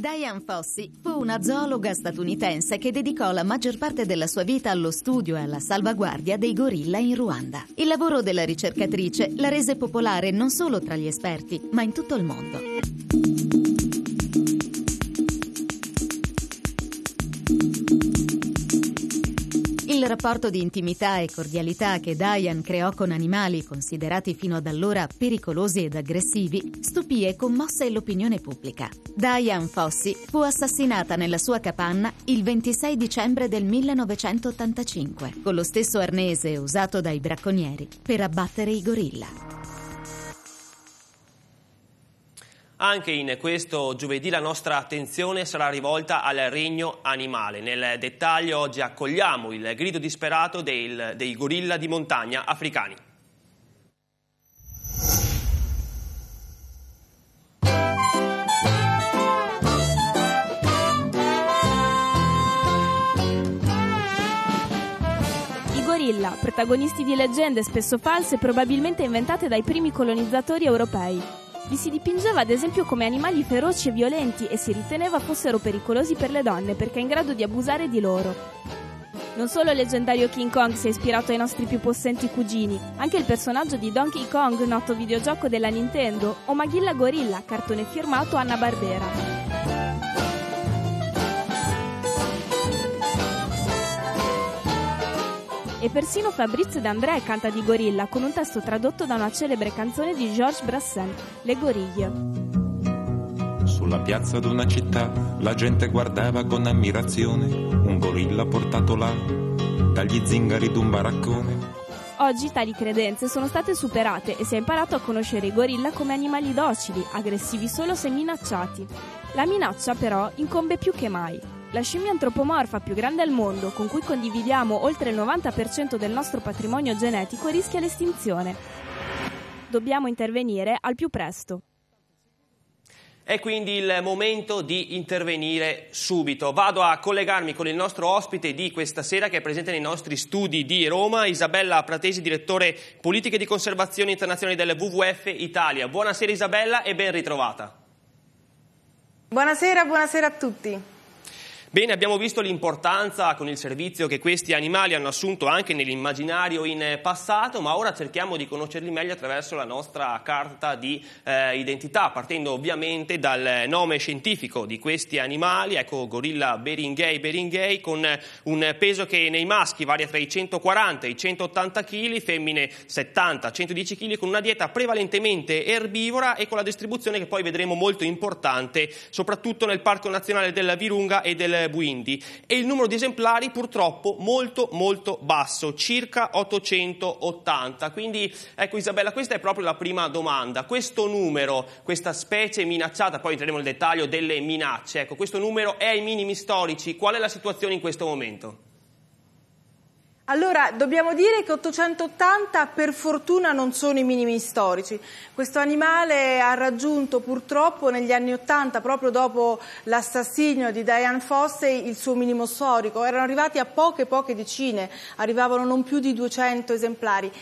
Diane Fossey fu una zoologa statunitense che dedicò la maggior parte della sua vita allo studio e alla salvaguardia dei gorilla in Ruanda. Il lavoro della ricercatrice la rese popolare non solo tra gli esperti, ma in tutto il mondo. Rapporto di intimità e cordialità che Diane creò con animali considerati fino ad allora pericolosi ed aggressivi stupì e commosse l'opinione pubblica. Diane Fossey fu assassinata nella sua capanna il 26 dicembre del 1985 con lo stesso arnese usato dai bracconieri per abbattere i gorilla. Anche in questo giovedì la nostra attenzione sarà rivolta al regno animale. Nel dettaglio oggi accogliamo il grido disperato del, dei gorilla di montagna africani. Protagonisti di leggende spesso false probabilmente inventate dai primi colonizzatori europei. Li si dipingeva ad esempio come animali feroci e violenti e si riteneva fossero pericolosi per le donne perché in grado di abusare di loro. Non solo il leggendario King Kong si è ispirato ai nostri più possenti cugini, anche il personaggio di Donkey Kong, noto videogioco della Nintendo, o Maghilla Gorilla, cartone firmato Anna Barbera. E persino Fabrizio D'André canta di gorilla con un testo tradotto da una celebre canzone di Georges Brassens, Le goriglie. Sulla piazza d'una città la gente guardava con ammirazione un gorilla portato là dagli zingari d'un baraccone. Oggi tali credenze sono state superate e si è imparato a conoscere i gorilla come animali docili, aggressivi solo se minacciati. La minaccia però incombe più che mai. La scimmia antropomorfa più grande al mondo, con cui condividiamo oltre il 90% del nostro patrimonio genetico, rischia l'estinzione. Dobbiamo intervenire al più presto. È quindi il momento di intervenire subito. Vado a collegarmi con il nostro ospite di questa sera che è presente nei nostri studi di Roma, Isabella Pratesi, direttore politiche di conservazione internazionale del WWF Italia. Buonasera Isabella e ben ritrovata. Buonasera, buonasera a tutti. Bene, abbiamo visto l'importanza con il servizio che questi animali hanno assunto anche nell'immaginario in passato, ma ora cerchiamo di conoscerli meglio attraverso la nostra carta di eh, identità, partendo ovviamente dal nome scientifico di questi animali, ecco gorilla Beringei Beringei, con un peso che nei maschi varia tra i 140 e i 180 kg, femmine 70-110 kg, con una dieta prevalentemente erbivora e con la distribuzione che poi vedremo molto importante, soprattutto nel Parco Nazionale della Virunga e del Buindi e il numero di esemplari purtroppo molto molto basso, circa 880. Quindi ecco Isabella, questa è proprio la prima domanda. Questo numero, questa specie minacciata, poi entreremo nel dettaglio delle minacce, ecco, questo numero è ai minimi storici, qual è la situazione in questo momento? Allora, dobbiamo dire che 880 per fortuna non sono i minimi storici. Questo animale ha raggiunto purtroppo negli anni 80, proprio dopo l'assassinio di Diane Fossey, il suo minimo storico. Erano arrivati a poche, poche decine, arrivavano non più di 200 esemplari.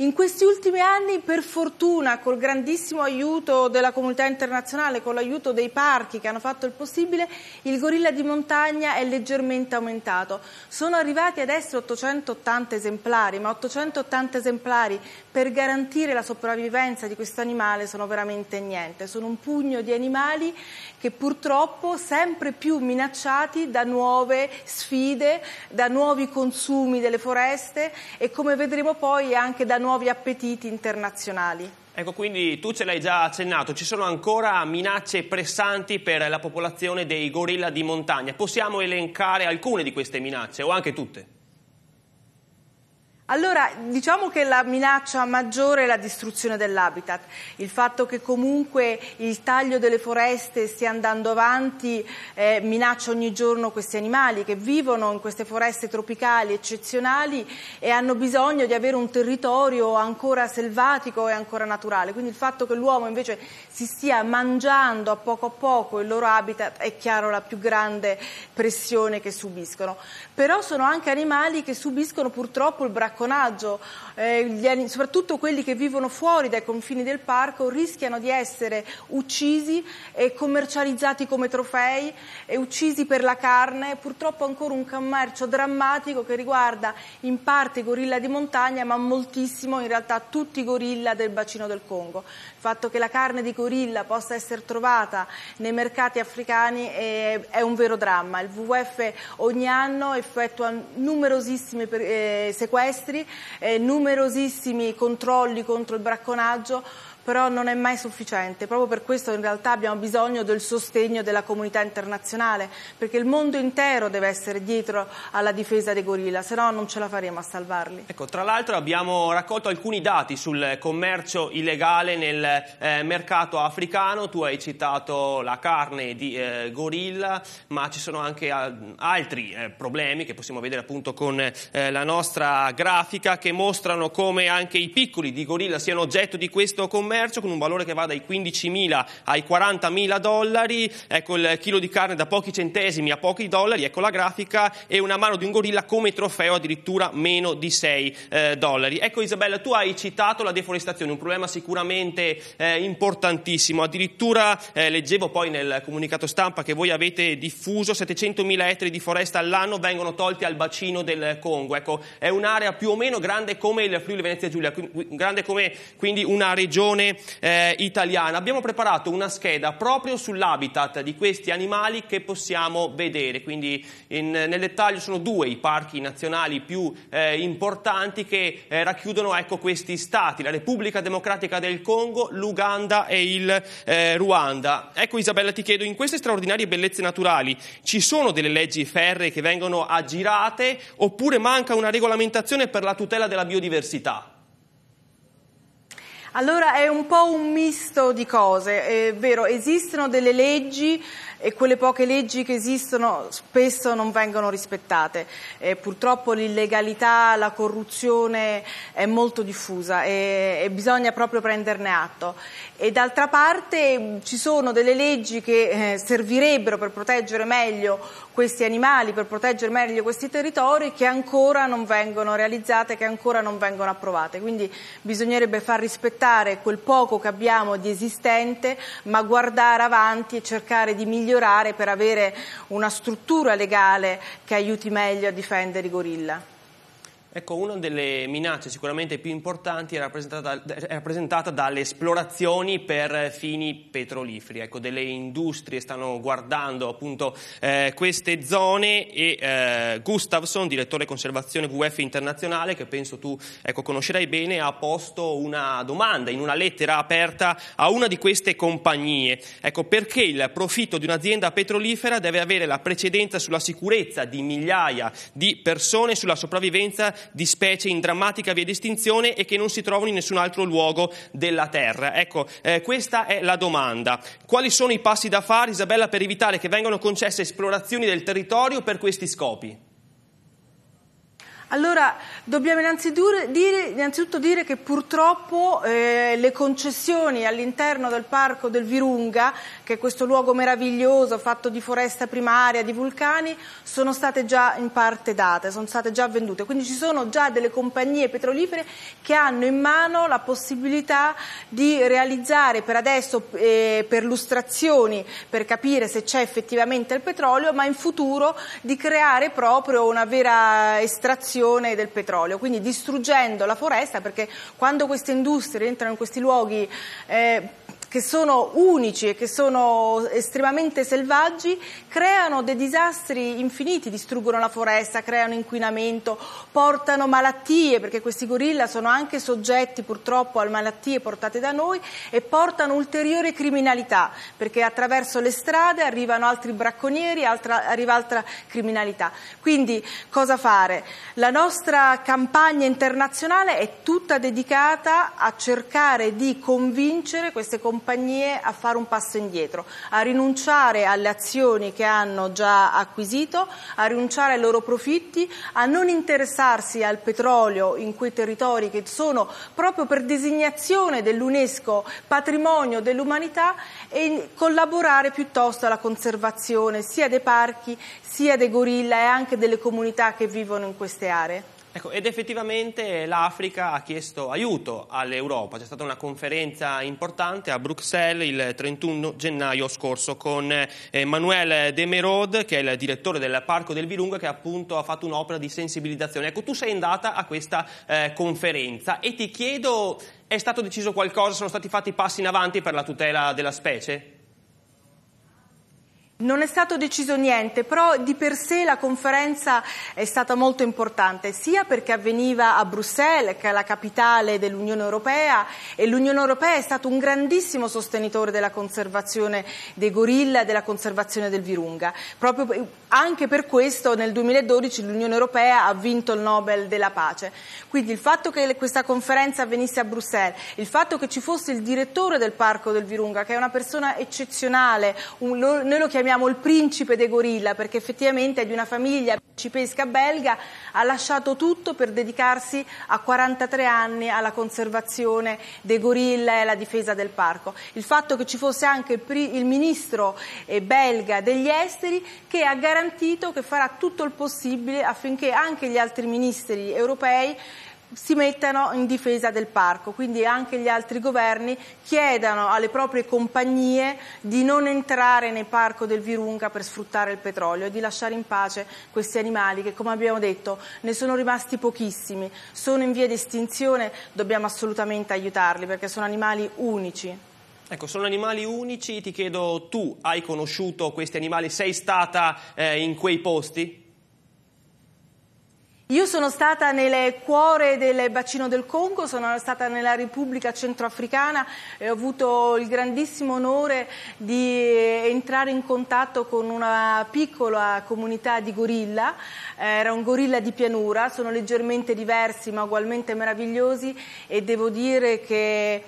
In questi ultimi anni, per fortuna, col grandissimo aiuto della comunità internazionale, con l'aiuto dei parchi che hanno fatto il possibile, il gorilla di montagna è leggermente aumentato. Sono arrivati adesso 880 esemplari, ma 880 esemplari per garantire la sopravvivenza di questo animale sono veramente niente. Sono un pugno di animali che purtroppo sempre più minacciati da nuove sfide, da nuovi consumi delle foreste e come vedremo poi anche da nuovi appetiti internazionali. Ecco, quindi tu ce l'hai già accennato, ci sono ancora minacce pressanti per la popolazione dei gorilla di montagna. Possiamo elencare alcune di queste minacce o anche tutte? Allora, diciamo che la minaccia maggiore è la distruzione dell'habitat, il fatto che comunque il taglio delle foreste stia andando avanti eh, minaccia ogni giorno questi animali che vivono in queste foreste tropicali eccezionali e hanno bisogno di avere un territorio ancora selvatico e ancora naturale. Quindi il fatto che l'uomo invece si stia mangiando a poco a poco il loro habitat è chiaro la più grande pressione che subiscono. Però sono anche animali che subiscono purtroppo il bracco bracconaggio, eh, soprattutto quelli che vivono fuori dai confini del parco, rischiano di essere uccisi e commercializzati come trofei e uccisi per la carne. Purtroppo ancora un commercio drammatico che riguarda in parte i gorilla di montagna, ma moltissimo in realtà tutti i gorilla del bacino del Congo. Il fatto che la carne di gorilla possa essere trovata nei mercati africani è, è un vero dramma. Il WWF ogni anno effettua numerosissimi eh, sequestri, eh, numerosissimi controlli contro il bracconaggio però non è mai sufficiente. Proprio per questo in realtà abbiamo bisogno del sostegno della comunità internazionale, perché il mondo intero deve essere dietro alla difesa dei gorilla, se no non ce la faremo a salvarli. Ecco, tra l'altro abbiamo raccolto alcuni dati sul commercio illegale nel eh, mercato africano, tu hai citato la carne di eh, gorilla, ma ci sono anche altri eh, problemi che possiamo vedere appunto con eh, la nostra grafica che mostrano come anche i piccoli di gorilla siano oggetto di questo commercio commercio con un valore che va dai 15.000 ai 40.000 dollari, ecco il chilo di carne da pochi centesimi a pochi dollari, ecco la grafica, e una mano di un gorilla come trofeo addirittura meno di 6 eh, dollari. Ecco Isabella, tu hai citato la deforestazione, un problema sicuramente eh, importantissimo, addirittura eh, leggevo poi nel comunicato stampa che voi avete diffuso 700.000 ettari di foresta all'anno vengono tolti al bacino del Congo, ecco è un'area più o meno grande come il Friuli Venezia Giulia, grande come quindi una regione eh, italiana. Abbiamo preparato una scheda proprio sull'habitat di questi animali che possiamo vedere, quindi in, nel dettaglio sono due i parchi nazionali più eh, importanti che eh, racchiudono ecco, questi stati, la Repubblica Democratica del Congo, l'Uganda e il eh, Ruanda. Ecco Isabella ti chiedo, in queste straordinarie bellezze naturali ci sono delle leggi ferree che vengono aggirate oppure manca una regolamentazione per la tutela della biodiversità? Allora è un po' un misto di cose, è vero, esistono delle leggi e quelle poche leggi che esistono spesso non vengono rispettate. Eh, purtroppo l'illegalità, la corruzione è molto diffusa e, e, bisogna proprio prenderne atto. E d'altra parte ci sono delle leggi che eh, servirebbero per proteggere meglio questi animali, per proteggere meglio questi territori che ancora non vengono realizzate, che ancora non vengono approvate. Quindi bisognerebbe far rispettare quel poco che abbiamo di esistente, ma guardare avanti e cercare di migliorare per avere una struttura legale che aiuti meglio a difendere i gorilla. Ecco, una delle minacce sicuramente più importanti è rappresentata, è rappresentata dalle esplorazioni per fini petroliferi. Ecco, delle industrie stanno guardando appunto eh, queste zone e eh, Gustafsson, direttore conservazione WWF internazionale, che penso tu ecco, conoscerai bene, ha posto una domanda in una lettera aperta a una di queste compagnie. Ecco, perché il profitto di un'azienda petrolifera deve avere la precedenza sulla sicurezza di migliaia di persone, sulla sopravvivenza di specie in drammatica via di estinzione e che non si trovano in nessun altro luogo della Terra. Ecco, eh, questa è la domanda. Quali sono i passi da fare, Isabella, per evitare che vengano concesse esplorazioni del territorio per questi scopi? Allora, dobbiamo innanzitutto dire, innanzitutto dire che purtroppo eh, le concessioni all'interno del parco del Virunga, che questo luogo meraviglioso fatto di foresta primaria, di vulcani, sono state già in parte date, sono state già vendute. Quindi ci sono già delle compagnie petrolifere che hanno in mano la possibilità di realizzare per adesso eh, perlustrazioni per capire se c'è effettivamente il petrolio, ma in futuro di creare proprio una vera estrazione estrazione del petrolio, quindi distruggendo la foresta perché quando queste industrie entrano in questi luoghi eh, che sono unici e che sono estremamente selvaggi, creano dei disastri infiniti, distruggono la foresta, creano inquinamento, portano malattie, perché questi gorilla sono anche soggetti purtroppo a malattie portate da noi e portano ulteriore criminalità, perché attraverso le strade arrivano altri bracconieri, altra, arriva altra criminalità. Quindi cosa fare? La nostra campagna internazionale è tutta dedicata a cercare di convincere queste compagnie compagnie a fare un passo indietro, a rinunciare alle azioni che hanno già acquisito, a rinunciare ai loro profitti, a non interessarsi al petrolio in quei territori che sono proprio per designazione dell'UNESCO patrimonio dell'umanità e collaborare piuttosto alla conservazione sia dei parchi sia dei gorilla e anche delle comunità che vivono in queste aree. Ecco, ed effettivamente l'Africa ha chiesto aiuto all'Europa. C'è stata una conferenza importante a Bruxelles il 31 gennaio scorso con eh, Manuel Demerod, che è il direttore del Parco del Virunga, che appunto ha fatto un'opera di sensibilizzazione. Ecco, tu sei andata a questa eh, conferenza e ti chiedo, è stato deciso qualcosa? Sono stati fatti passi in avanti per la tutela della specie? Non è stato deciso niente, però di per sé la conferenza è stata molto importante, sia perché avveniva a Bruxelles, che è la capitale dell'Unione Europea, e l'Unione Europea è stato un grandissimo sostenitore della conservazione dei gorilla e della conservazione del Virunga. Proprio anche per questo nel 2012 l'Unione Europea ha vinto il Nobel della pace. Quindi il fatto che questa conferenza avvenisse a Bruxelles, il fatto che ci fosse il direttore del Parco del Virunga, che è una persona eccezionale, un, noi lo chiamiamo chiamiamo il principe dei gorilla perché effettivamente è di una famiglia principesca belga, ha lasciato tutto per dedicarsi a 43 anni alla conservazione dei gorilla e alla difesa del parco. Il fatto che ci fosse anche il, ministro eh, belga degli esteri che ha garantito che farà tutto il possibile affinché anche gli altri ministri europei si mettano in difesa del parco, quindi anche gli altri governi chiedano alle proprie compagnie di non entrare nel parco del Virunga per sfruttare il petrolio e di lasciare in pace questi animali che come abbiamo detto ne sono rimasti pochissimi, sono in via di estinzione, dobbiamo assolutamente aiutarli perché sono animali unici. Ecco, sono animali unici, ti chiedo, tu hai conosciuto questi animali, sei stata eh, in quei posti? Io sono stata nel cuore del bacino del Congo, sono stata nella Repubblica Centroafricana e ho avuto il grandissimo onore di entrare in contatto con una piccola comunità di gorilla, era un gorilla di pianura, sono leggermente diversi ma ugualmente meravigliosi e devo dire che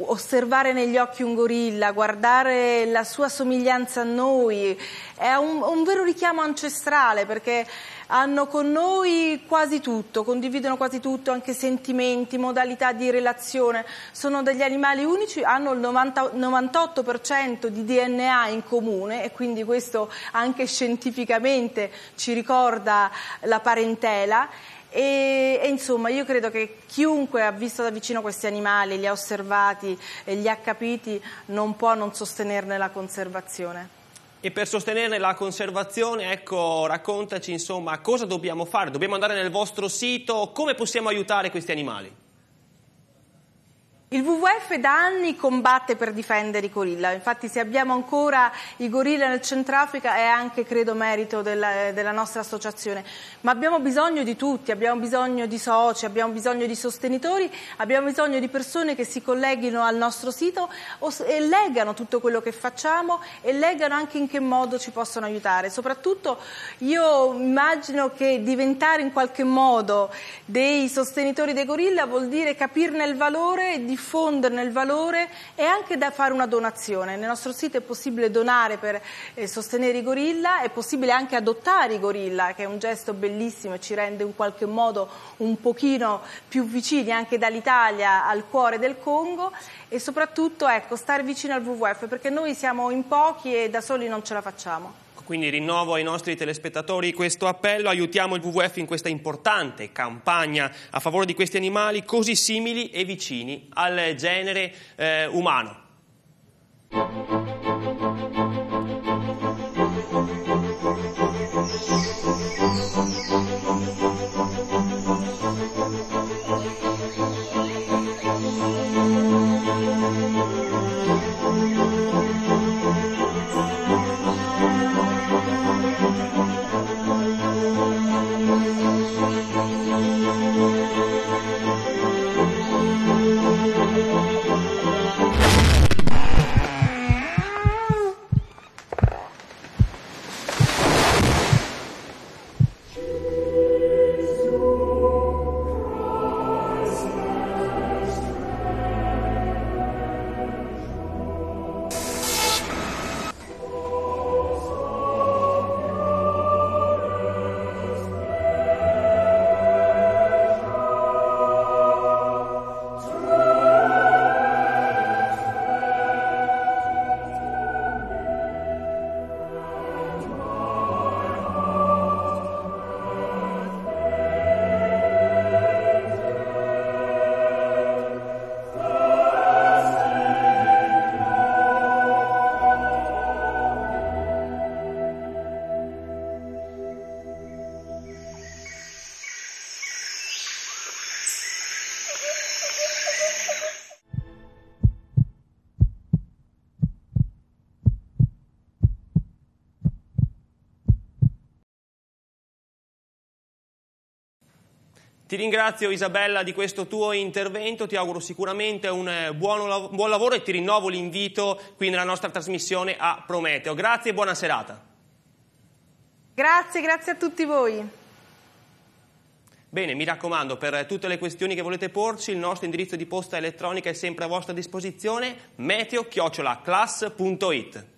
osservare negli occhi un gorilla, guardare la sua somiglianza a noi, è un, un vero richiamo ancestrale perché hanno con noi quasi tutto, condividono quasi tutto, anche sentimenti, modalità di relazione, sono degli animali unici, hanno il 90, 98% di DNA in comune e quindi questo anche scientificamente ci ricorda la parentela. E, e, insomma io credo che chiunque ha visto da vicino questi animali, li ha osservati e li ha capiti non può non sostenerne la conservazione. E per sostenere la conservazione, ecco, raccontaci insomma cosa dobbiamo fare. Dobbiamo andare nel vostro sito, come possiamo aiutare questi animali? Il WWF da anni combatte per difendere i gorilla, infatti se abbiamo ancora i gorilla nel Centrafrica è anche credo merito della, della, nostra associazione, ma abbiamo bisogno di tutti, abbiamo bisogno di soci, abbiamo bisogno di sostenitori, abbiamo bisogno di persone che si colleghino al nostro sito e leggano tutto quello che facciamo e leggano anche in che modo ci possono aiutare. Soprattutto io immagino che diventare in qualche modo dei sostenitori dei gorilla vuol dire capirne il valore e diffonderne il valore e anche da fare una donazione. Nel nostro sito è possibile donare per eh, sostenere i gorilla, è possibile anche adottare i gorilla, che è un gesto bellissimo e ci rende in qualche modo un pochino più vicini anche dall'Italia al cuore del Congo e soprattutto ecco, stare vicino al WWF perché noi siamo in pochi e da soli non ce la facciamo. Quindi rinnovo ai nostri telespettatori questo appello, aiutiamo il WWF in questa importante campagna a favore di questi animali così simili e vicini al genere eh, umano. Thank you. Ti ringrazio Isabella di questo tuo intervento, ti auguro sicuramente un eh, buon, buon lavoro e ti rinnovo l'invito qui nella nostra trasmissione a Prometeo. Grazie e buona serata. Grazie, grazie a tutti voi. Bene, mi raccomando, per tutte le questioni che volete porci, il nostro indirizzo di posta elettronica è sempre a vostra disposizione, meteo-class.it.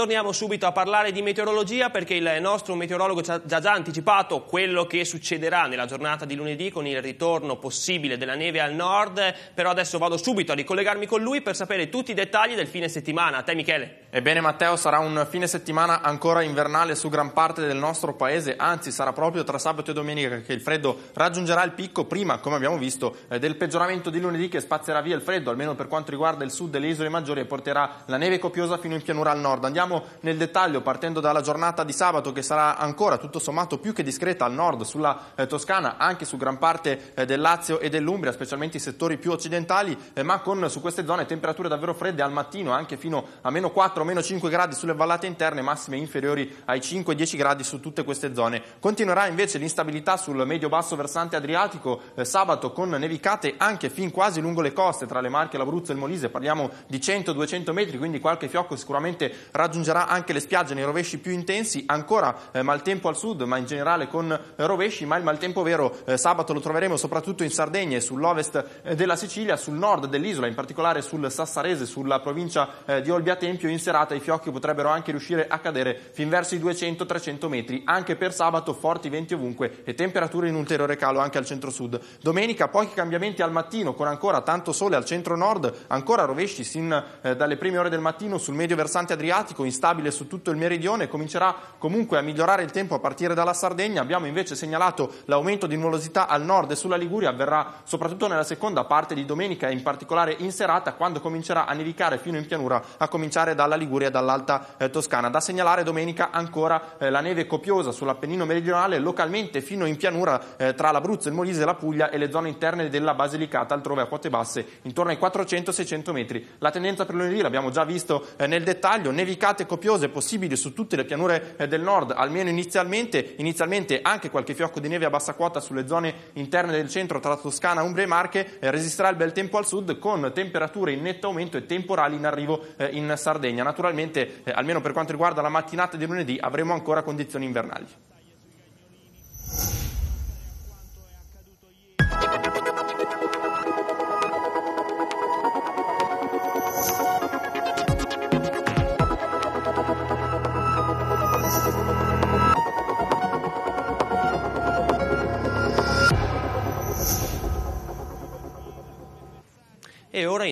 Torniamo subito a parlare di meteorologia perché il nostro meteorologo ci ha già anticipato quello che succederà nella giornata di lunedì con il ritorno possibile della neve al nord, però adesso vado subito a ricollegarmi con lui per sapere tutti i dettagli del fine settimana. A te Michele. Ebbene Matteo, sarà un fine settimana ancora invernale su gran parte del nostro paese, anzi sarà proprio tra sabato e domenica che il freddo raggiungerà il picco, prima come abbiamo visto eh, del peggioramento di lunedì che spazierà via il freddo, almeno per quanto riguarda il sud delle isole maggiori e porterà la neve copiosa fino in pianura al nord. Andiamo Andiamo nel dettaglio partendo dalla giornata di sabato che sarà ancora tutto sommato più che discreta al nord, sulla eh, Toscana, anche su gran parte eh, del Lazio e dell'Umbria, specialmente i settori più occidentali, eh, ma con su queste zone temperature davvero fredde al mattino, anche fino a meno 4 o meno 5 gradi sulle vallate interne, massime inferiori ai 5-10 gradi su tutte queste zone. Continuerà invece l'instabilità sul medio-basso versante adriatico, eh, sabato con nevicate anche fin quasi lungo le coste, tra le Marche, l'Abruzzo e il Molise, parliamo di 100-200 metri, quindi qualche fiocco sicuramente raggiungerà raggiungerà anche le spiagge nei rovesci più intensi, ancora eh, maltempo al sud, ma in generale con eh, rovesci, ma il maltempo vero eh, sabato lo troveremo soprattutto in Sardegna e sull'ovest eh, della Sicilia, sul nord dell'isola, in particolare sul Sassarese, sulla provincia eh, di Olbia Tempio, in serata i fiocchi potrebbero anche riuscire a cadere fin verso i 200-300 metri, anche per sabato forti venti ovunque e temperature in ulteriore calo anche al centro-sud. Domenica pochi cambiamenti al mattino, con ancora tanto sole al centro-nord, ancora rovesci sin eh, dalle prime ore del mattino sul medio versante adriatico, instabile su tutto il meridione, comincerà comunque a migliorare il tempo a partire dalla Sardegna. Abbiamo invece segnalato l'aumento di nuvolosità al nord e sulla Liguria, avverrà soprattutto nella seconda parte di domenica e in particolare in serata, quando comincerà a nevicare fino in pianura, a cominciare dalla Liguria e dall'Alta eh, Toscana. Da segnalare domenica ancora eh, la neve copiosa sull'Appennino meridionale, localmente fino in pianura eh, tra l'Abruzzo, il Molise, la Puglia e le zone interne della Basilicata, altrove a quote basse, intorno ai 400-600 metri. La tendenza per lunedì l'abbiamo già visto eh, nel dettaglio, nevicate nevicate copiose possibili su tutte le pianure eh, del nord, almeno inizialmente, inizialmente anche qualche fiocco di neve a bassa quota sulle zone interne del centro tra Toscana, Umbria e Marche, eh, resisterà il bel tempo al sud con temperature in netto aumento e temporali in arrivo eh, in Sardegna. Naturalmente, almeno per quanto riguarda la mattinata di lunedì, avremo ancora condizioni invernali.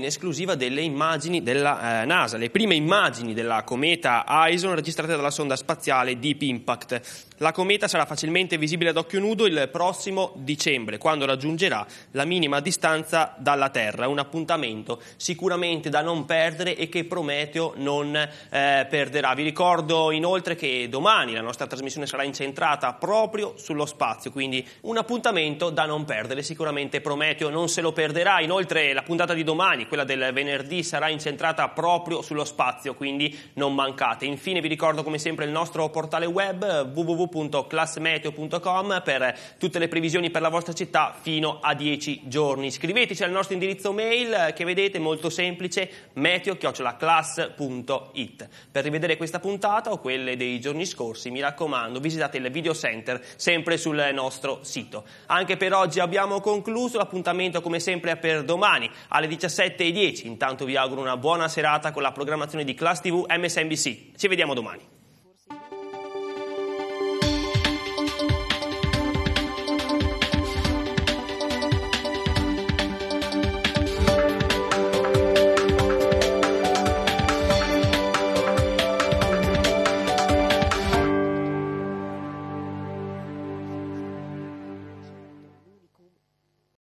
Esclusiva delle immagini della eh, NASA, le prime immagini della cometa Ison registrate dalla sonda spaziale Deep Impact. La cometa sarà facilmente visibile ad occhio nudo il prossimo dicembre, quando raggiungerà la minima distanza dalla Terra, un appuntamento sicuramente da non perdere e che Prometeo non eh, perderà. Vi ricordo inoltre che domani la nostra trasmissione sarà incentrata proprio sullo spazio, quindi un appuntamento da non perdere, sicuramente Prometeo non se lo perderà. Inoltre la puntata di domani, quella del venerdì, sarà incentrata proprio sullo spazio, quindi non mancate. Infine vi ricordo come sempre il nostro portale web www www.classmeteo.com per tutte le previsioni per la vostra città fino a 10 giorni. Scriveteci al nostro indirizzo mail che vedete molto semplice meteo-class.it. Per rivedere questa puntata o quelle dei giorni scorsi, mi raccomando, visitate il video center sempre sul nostro sito. Anche per oggi abbiamo concluso, l'appuntamento come sempre è per domani alle 17.10. Intanto vi auguro una buona serata con la programmazione di Class TV MSNBC. Ci vediamo domani.